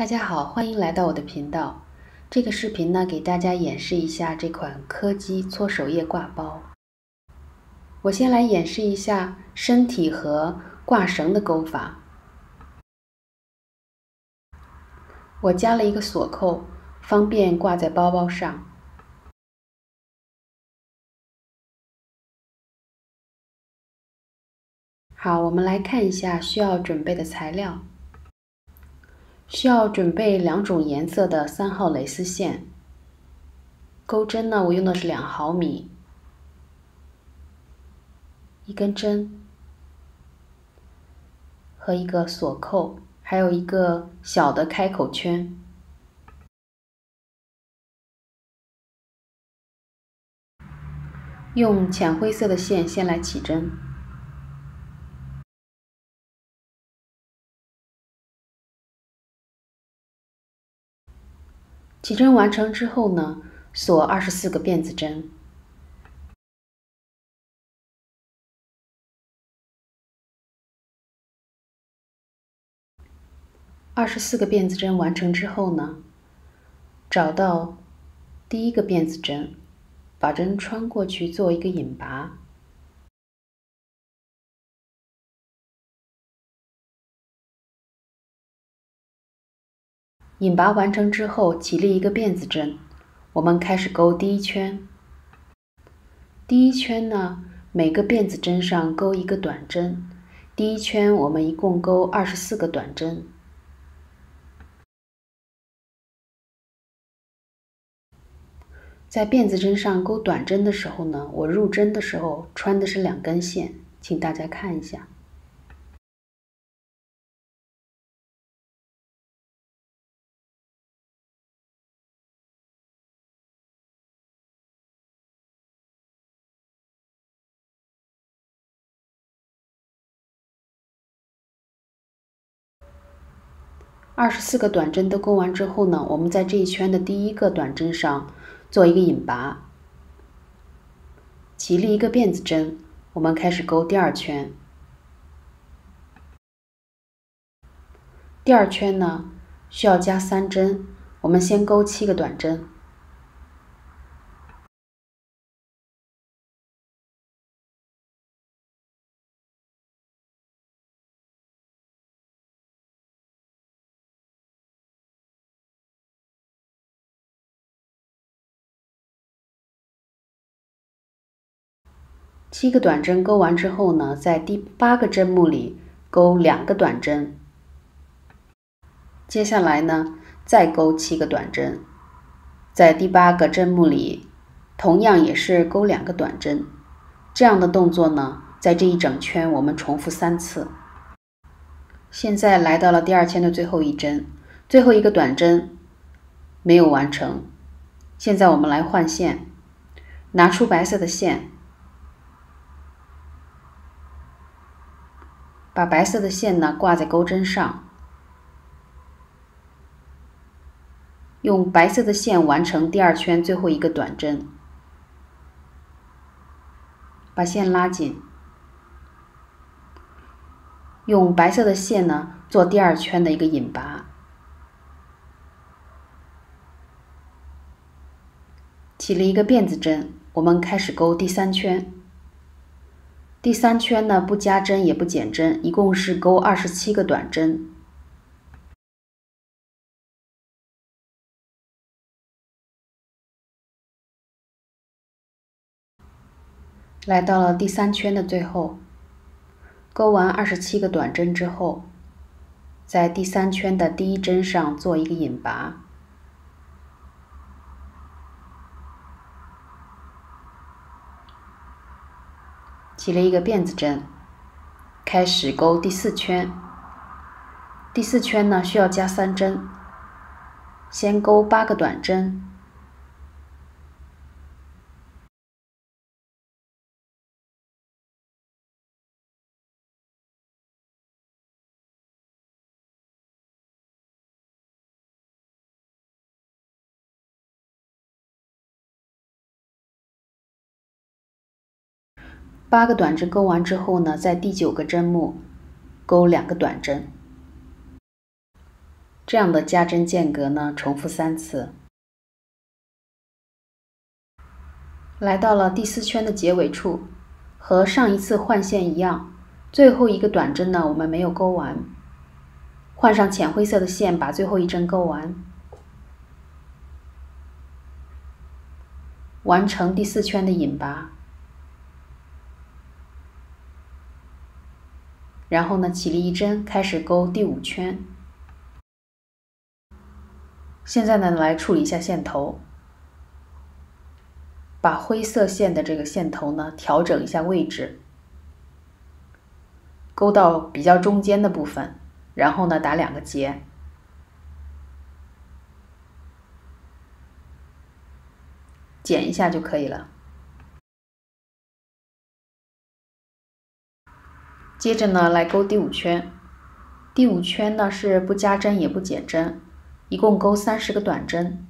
大家好，欢迎来到我的频道。这个视频呢，给大家演示一下这款柯基搓手液挂包。我先来演示一下身体和挂绳的钩法。我加了一个锁扣，方便挂在包包上。好，我们来看一下需要准备的材料。需要准备两种颜色的三号蕾丝线。钩针呢，我用的是两毫米，一根针和一个锁扣，还有一个小的开口圈。用浅灰色的线先来起针。起针完成之后呢，锁二十四个辫子针。二十四个辫子针完成之后呢，找到第一个辫子针，把针穿过去做一个引拔。引拔完成之后，起立一个辫子针，我们开始钩第一圈。第一圈呢，每个辫子针上钩一个短针。第一圈我们一共钩二十四个短针。在辫子针上钩短针的时候呢，我入针的时候穿的是两根线，请大家看一下。二十四个短针都钩完之后呢，我们在这一圈的第一个短针上做一个引拔，起立一个辫子针，我们开始钩第二圈。第二圈呢需要加三针，我们先钩七个短针。七个短针钩完之后呢，在第八个针目里钩两个短针。接下来呢，再钩七个短针，在第八个针目里同样也是钩两个短针。这样的动作呢，在这一整圈我们重复三次。现在来到了第二圈的最后一针，最后一个短针没有完成。现在我们来换线，拿出白色的线。把白色的线呢挂在钩针上，用白色的线完成第二圈最后一个短针，把线拉紧，用白色的线呢做第二圈的一个引拔，起了一个辫子针，我们开始钩第三圈。第三圈呢，不加针也不减针，一共是钩二十七个短针。来到了第三圈的最后，钩完二十七个短针之后，在第三圈的第一针上做一个引拔。起了一个辫子针，开始勾第四圈。第四圈呢需要加三针，先勾八个短针。八个短针钩完之后呢，在第九个针目钩两个短针。这样的加针间隔呢，重复三次。来到了第四圈的结尾处，和上一次换线一样，最后一个短针呢，我们没有钩完，换上浅灰色的线，把最后一针钩完，完成第四圈的引拔。然后呢，起立一针，开始钩第五圈。现在呢，来处理一下线头，把灰色线的这个线头呢调整一下位置，勾到比较中间的部分，然后呢打两个结，剪一下就可以了。接着呢，来钩第五圈。第五圈呢是不加针也不减针，一共钩三十个短针。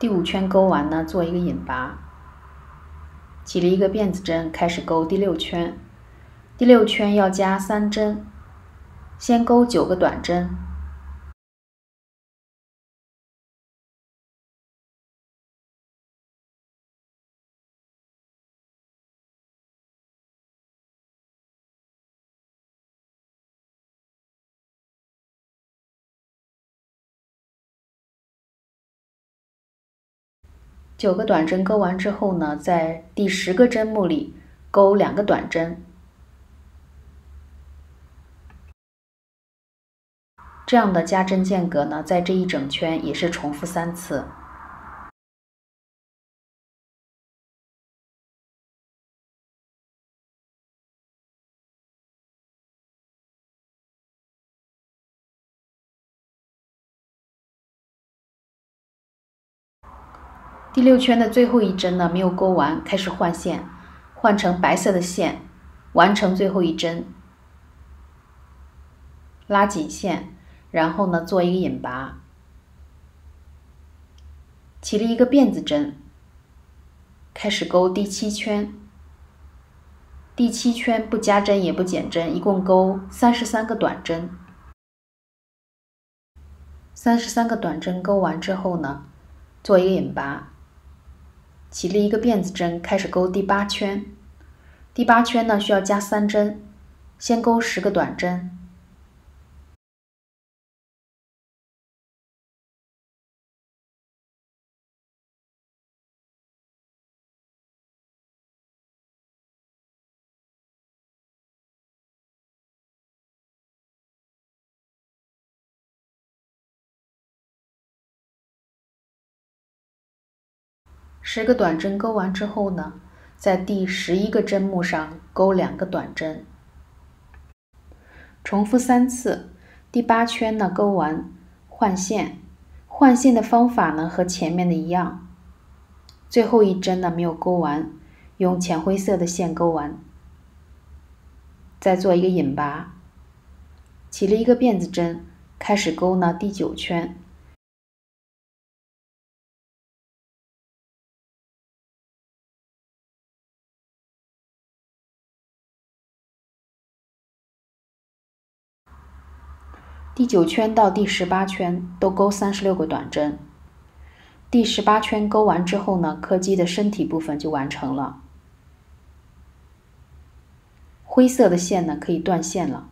第五圈钩完呢，做一个引拔。起了一个辫子针，开始勾第六圈。第六圈要加三针，先勾九个短针。九个短针钩完之后呢，在第十个针目里钩两个短针，这样的加针间隔呢，在这一整圈也是重复三次。第六圈的最后一针呢，没有钩完，开始换线，换成白色的线，完成最后一针，拉紧线，然后呢做一个引拔，起了一个辫子针，开始钩第七圈，第七圈不加针也不减针，一共钩三十三个短针，三十三个短针钩完之后呢，做一个引拔。起立一个辫子针，开始勾第八圈。第八圈呢，需要加三针，先勾十个短针。十个短针钩完之后呢，在第十一个针目上钩两个短针，重复三次。第八圈呢钩完换线，换线的方法呢和前面的一样。最后一针呢没有钩完，用浅灰色的线钩完，再做一个引拔，起了一个辫子针，开始钩呢第九圈。第九圈到第十八圈都钩三十六个短针。第十八圈钩完之后呢，柯基的身体部分就完成了。灰色的线呢，可以断线了。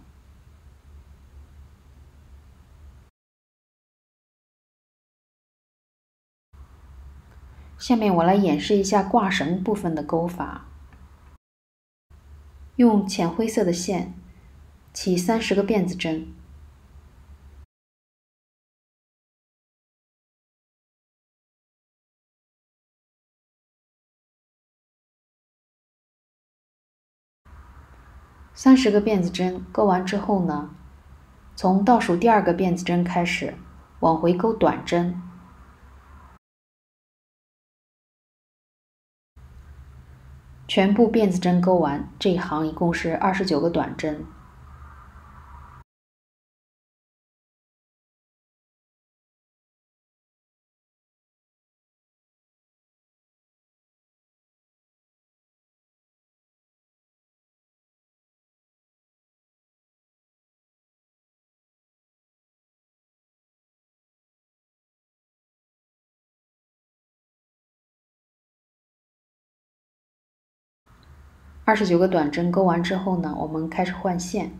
下面我来演示一下挂绳部分的钩法。用浅灰色的线起三十个辫子针。三十个辫子针钩完之后呢，从倒数第二个辫子针开始往回钩短针，全部辫子针钩完，这一行一共是二十九个短针。二十九个短针钩完之后呢，我们开始换线，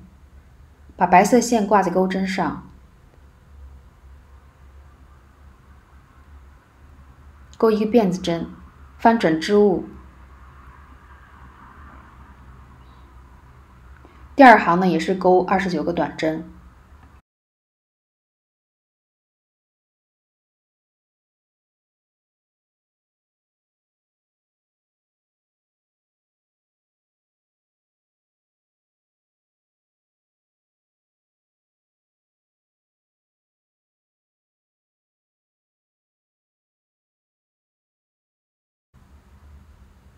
把白色线挂在钩针上，钩一个辫子针，翻转织物。第二行呢，也是钩二十九个短针。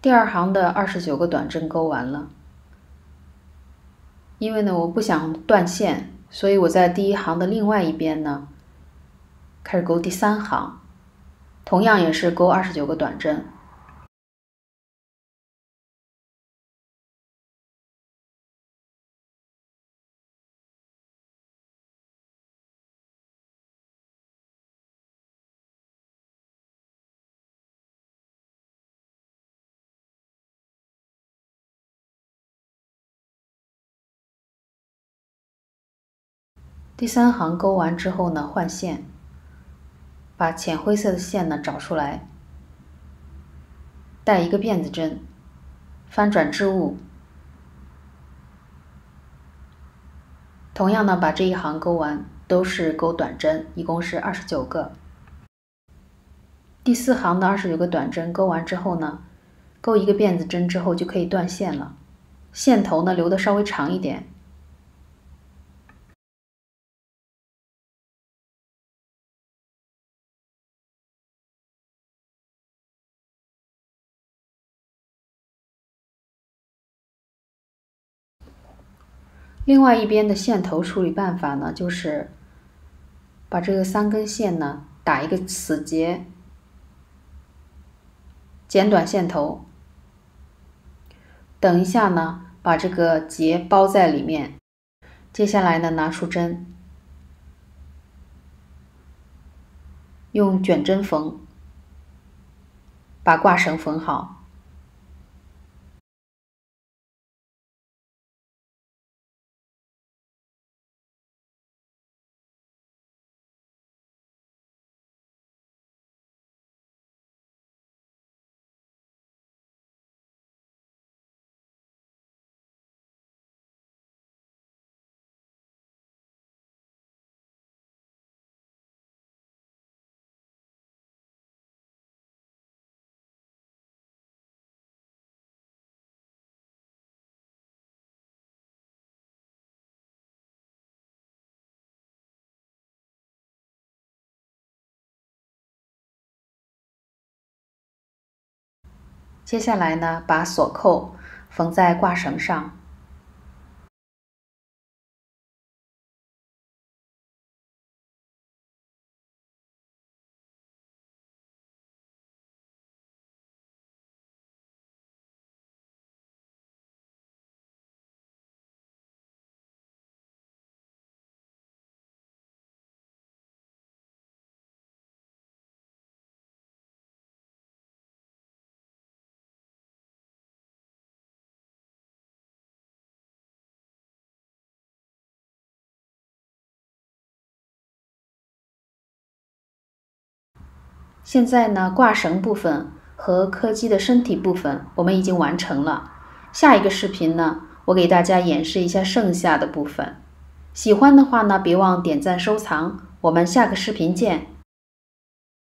第二行的二十九个短针钩完了，因为呢我不想断线，所以我在第一行的另外一边呢开始钩第三行，同样也是钩二十九个短针。第三行钩完之后呢，换线，把浅灰色的线呢找出来，带一个辫子针，翻转织物，同样呢把这一行钩完，都是钩短针，一共是二十九个。第四行的二十九个短针钩完之后呢，钩一个辫子针之后就可以断线了，线头呢留的稍微长一点。另外一边的线头处理办法呢，就是把这个三根线呢打一个死结，剪短线头。等一下呢，把这个结包在里面。接下来呢，拿出针，用卷针缝，把挂绳缝好。接下来呢，把锁扣缝在挂绳上。现在呢，挂绳部分和柯基的身体部分我们已经完成了。下一个视频呢，我给大家演示一下剩下的部分。喜欢的话呢，别忘点赞收藏。我们下个视频见。